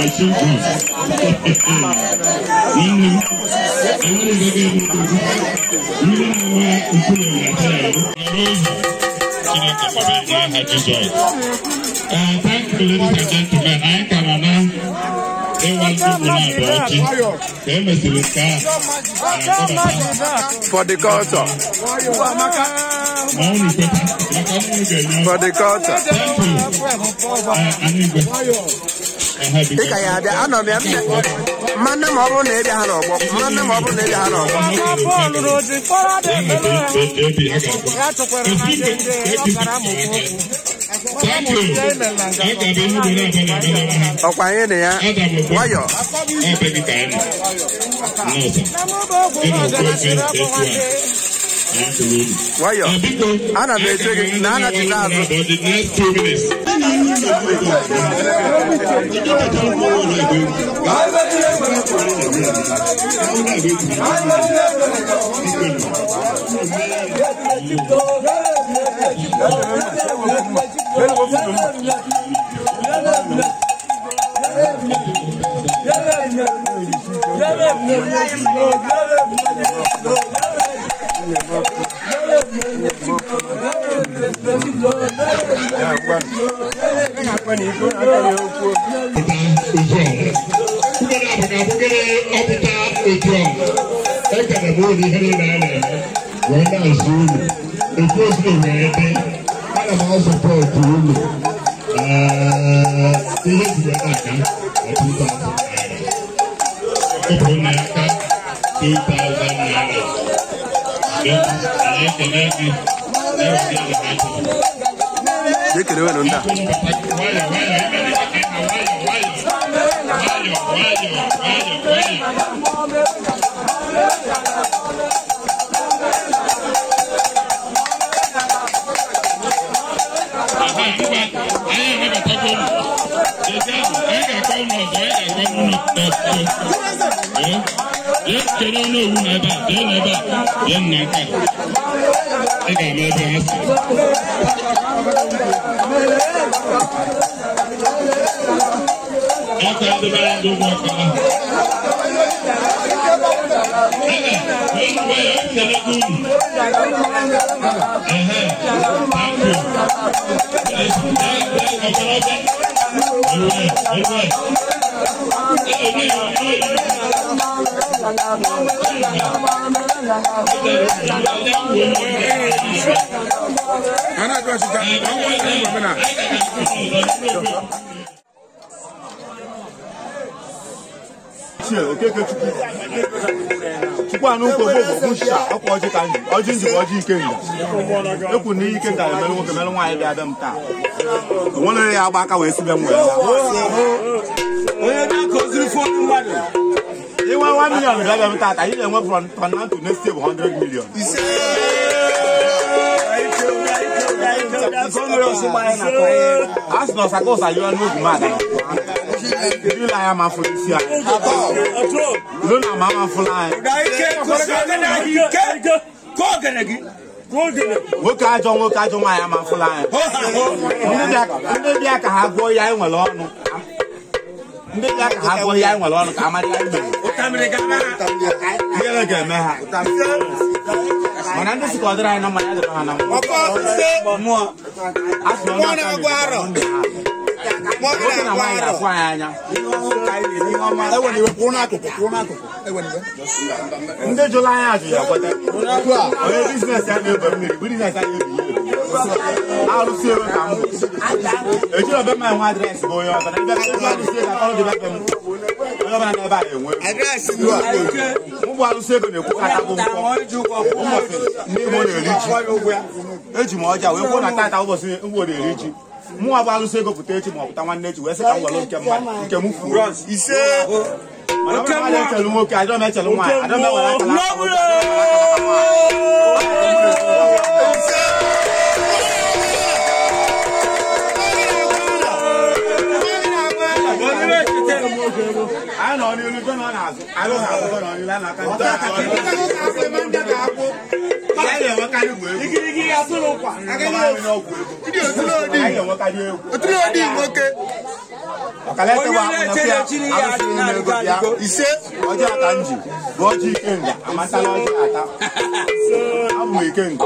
I choose one. Nínú àwọn ìgbàgbé ẹ̀mú tuntun nínú àwọn ìkúlẹ̀ ìrìnàjò ẹ̀rọ. Ọ̀rọ̀ ìṣẹ̀lẹ̀ kọ́kọ́ bẹ́ẹ̀ ní àjọṣọ. Thank you ladies and gentlemen, àyè kàrà náà. For the culture. For the culture. Dịka ya abịa, anọ m ya. Mmanne ma ọ bụrụ na ị bịa ha n'ọgbọ. Mmanne ma ọ bụrụ na ị bịa ha n'ọgbọ. Ọkwa anyị na ya. Nwayọ. Nwayọ. Ana m eche gị na anachite azụ. ekere luôn tôi lấy thì các bạn ở chúng ta không ai này cái thôn này các chúng ta đang nhà này đến để cho nên đi nếu đi là hai thôn Dễ kể đôi nunda. Hãy subscribe cho kênh Ghiền Mì Gõ Để không bỏ lỡ những video hấp dẫn ekele n'owu na ebe a bịa na ebe a bịa nna aka ị ga ama ebe ha si aka adịbara ndị ụgwọ aka ahụ ya kelego unu ehe apụ ọbara ọbara Ana gwashi ta, an gwashi ta mamina. Okeke chukwu. Chukwu anụ nkwo gbogbo bụ nchicha ọkwa ọjị ka nji ọjị nji bụ ọjị ike nga ekwu na ike nga emelụ nwoke melụ nwaanyị bịa bịa m taa. Onwere ya agba aka wee sibe m wee onye na-akụziri fọdụ mmadụ. Ịnwe 1 million bịa bịa m taa taa ị ga-enwe from from now to next year bụ 100 million. A sị na ọsaka ụsa yụọ ụlọ anya ma fụrụ isi anyị nwoke ajọ nwoke ajọ nwaanyị ama anyị ndị bịa- ka ha gụọ ya anyị nwere ọnụ ndị bịa ka ha gụọ ya anyị nwere ọnụ ka amara ya ihere ga-eme ha mana ndị sịka ọ dịrị anyị na mmanya dịrị ha na mmụọ nwoke anyị anya ndị ajụ ya kweta onye biznes ya na-ebe mmiri biznes ya na-ebi arụsị ewe ka m ejiri ọbe m enwe adreesị bụ onye ọbụla ebe arụsị ego akọrọ dị bepe m onye ọbụla n'ebe a na-enwe ụgbọ arụsị ego na-ekwukata bụ nkwọ ụbọchị ndị Igbo na-eri ji eji m ọja wee kwuo na tata ụbọchị Igbo na-eri ji mụnwa bụ arụsị ego pụta echi ma ọ pụta nwanne echi wee sị ka m were nke mmadụ nke m furu. Mana ọ bụrụ na a echelu nwoke adịrọ m echelu nwaanyị adịrọ m ewere aka n'aka nwoke n'olu anyị nọ n'ilu ibe nọ n'azụ anyị nọ n'azụ nọ n'ilu anyị n'aka n'aka n'aka n'aka n'aka n'aka n'aka anyị na-enwekarị egwu anyị na-enwekarị egwu ọkalete Onye wa na-eche na ego ise ọjị aka nji bụ ọjị ikenga ọjị ata abụ m ikenga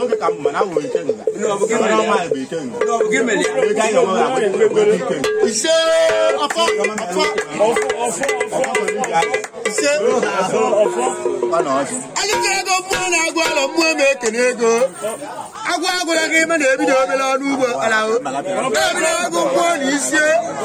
oge ka ma na abụ m ikenga bụ ikenga anyị onwe ha bụ bụ ikenga ise ọfọ ọfọ ise ọ na ọjị anyị ego mmụọ na-agụ alọ mmụọ eme ekene ego agwọ agwụla gị ime na-ebido obere ọnụ ugbo kparawo na-ebido ego mmụọ na isie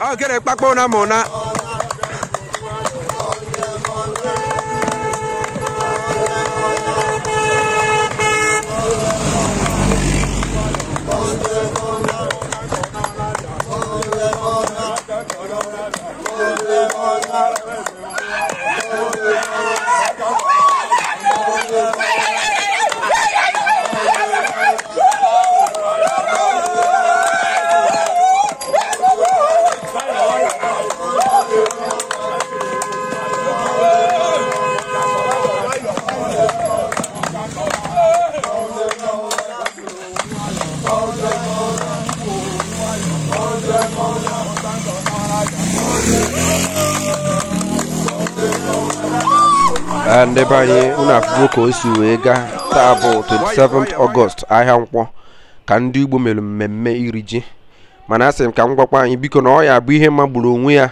agere kpakpo na mona ndebanye unu afụgo ka o si wee gaa taa bụ 27 ọgọst ahịa nkwọ ka ndị Igbo mere mmemme iri ji. Mana asị m ka m gwakwa anyị biko na ọ ya bụ ihe magburu onwe ya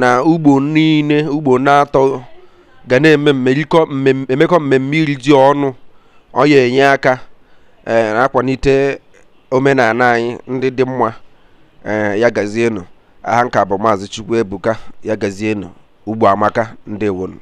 na ugbo niile ugbo na-atọ ga na-eme emekọ mmemme iri ji ọnụ ọ enye aka eh, na akwalite omenala anyị ndị dị mma eh, ya gazienụ. Aha nka bụ maazị chukwu ebuka ya gazienụ. Ugbo amaka ndewonu